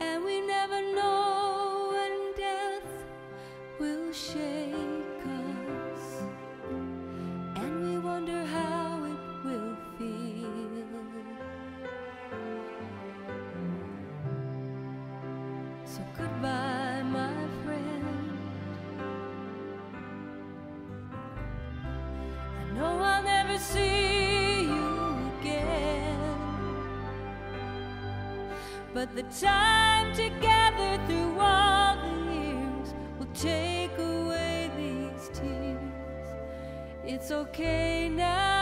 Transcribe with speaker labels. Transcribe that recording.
Speaker 1: And we never know when death will shake us. And we wonder how it will feel. So goodbye, my friend. I know I'll never see But the time together through all the years will take away these tears. It's okay now.